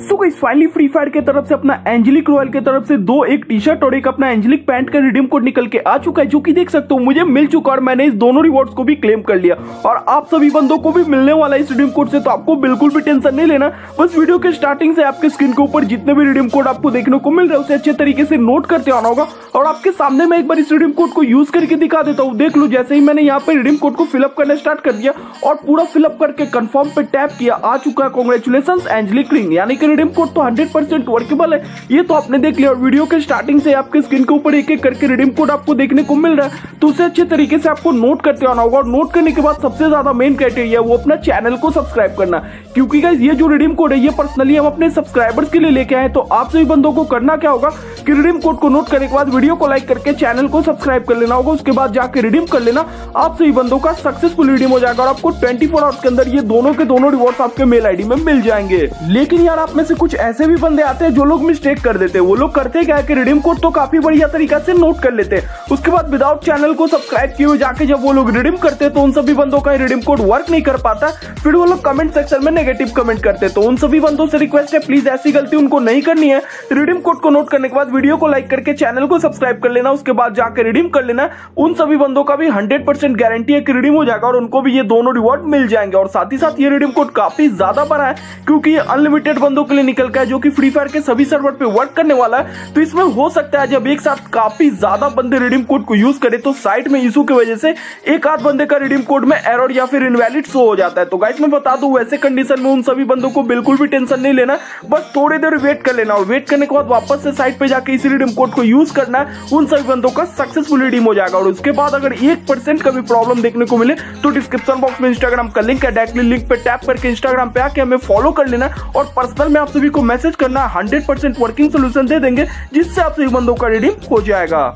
So guys finally free fire के तरफ़ से अपना एंजेलिक रॉयल के तरफ़ से दो एक टी शर्ट और एक अपना एंजेलिक पैंट का रिडीम कोड निकल के आ चुका है, जो कि देख सकते हो, मुझे मिल चुका और मैंने इस दोनों रिवॉर्ड्स को भी क्लेम कर लिया। और आप सभी बंदों को भी मिलने वाला इस रिडीम कोड से तो आपको बिल्कुल भी टेंशन नहीं लेना। बस वीडियो के स्टार्टिंग से आपके स्क्रीन के ऊपर जितने भी रिडीम कोड आपको देखने को मिल रहे हैं, उसे अच्छे तरीके से नोट करते आना होगा। और आपके सामने मैं एक बार इस रिडीम कोड को यूज़ करके दिखा देता हूँ। देख लो, जैसे ही मैंने यहाँ पे रिडीम कोड को फिलअप करना स्टार्ट कर दिया और पूरा फिलअप करके कन्फर्म पे टैप किया, आ चुका है। कॉन्ग्रेचुलेशन एंजलिक रिंग यानी कि रिडीम कोड तो हंड्रेड परसेंट वर्केबल है। ये तो आपने देख लिया वीडियो के स्टार्टिंग से आपके स्क्रीन के ऊपर एक एक करके रिडीम कोड आपको देखने को मिल रहा है। तो उसे अच्छे तरीके से आपको नोट करते आना होगा और नोट करने के बाद सबसे ज़्यादा मेन क्राइटेरिया वो अपना चैनल को सब्सक्राइब करना। क्योंकि ये जो रिडीम कोड है, ये पर्सनली हम अपने सब्सक्राइबर्स के लिए लेके आए तो आप सभी बंदों को करना क्या होगा कि रिडीम कोड को नोट करने के बाद वीडियो को लाइक करके चैनल को सब्सक्राइब कर लेना होगा। उसके बाद जाके रिडीम कर लेना। आप सभी बंदों का सक्सेसफुल रिडीम हो जाएगा और आपको 24 फोर आवर्स के अंदर ये दोनों के दोनों रिवॉर्ड्स आपके मेल आईडी में मिल जाएँगे। लेकिन यार, आप में से कुछ ऐसे भी बंदे आते हैं जो लोग मिस्टेक कर देते हैं। वो लोग करते क्या है कि रिडीम कोड तो काफ़ी बढ़िया तरीका से नोट कर लेते हैं। उसके बाद विदाउट चैनल को सब्सक्राइब किए जाके जब वो लोग रिडीम करते हैं तो उन सभी बंदों का रिडीम कोड वर्क नहीं कर पाता। फिर वो लोग कमेंट सेक्शन में नेगेटिव कमेंट करते तो उन सभी बंदों से रिक्वेस्ट है प्लीज़ ऐसी गलती उनको नहीं करनी है। रिडीम कोड को नोट करने के बाद वीडियो को लाइक करके चैनल को सब्सक्राइब कर लेना। उसके बाद जाकर रिडीम कर लेना। उन सभी बंदों का भी हंड्रेड गारंटी है कि रिडीम हो जाएगा और उनको भी ये दोनों रिवॉर्ड मिल जाएँगे। और साथ ही साथ ये रिडीम कोड काफ़ी ज़्यादा बड़ा है, क्योंकि अनलिमिटेड बंदों के लिए निकल का है जो कि फ्री फायर के सभी सर्वर पे वर्क करने वाला है। तो इसमें हो सकता है जब एक साथ काफ़ी ज़्यादा बंदे रिडीम कोड को यूज़ करे तो साइट में इशू की वजह से एक आध बंदे का रिडीम कोड में एरर या फिर इनवैलिड शो हो जाता है। तो गाइस मैं बता दूँ, वैसे कंडीशन में उन सभी बंदों को बिल्कुल भी टेंशन नहीं लेना, बस थोड़ी देर वेट कर लेना और वेट करने के बाद वापस से साइट पे जाके इसी रिडीम कोड को यूज़ करना, उन सभी बंदों का सक्सेसफुल रिडीम हो जाएगा। और उसके बाद अगर एक परसेंट का भी प्रॉब्लम देखने को मिले तो डिस्क्रिप्शन बॉक्स में इंस्टाग्राम का लिंक है डायरेक्टली लिंक पे टैप करके इंस्टाग्राम पे आके हमें फॉलो कर लेना और पर्सनल में आप सभी को मैसेज करना हंड्रेड परसेंट वर्किंग सोल्यूशन दे देंगे, जिससे आप सभी बंदों का रिडीम हो जाएगा।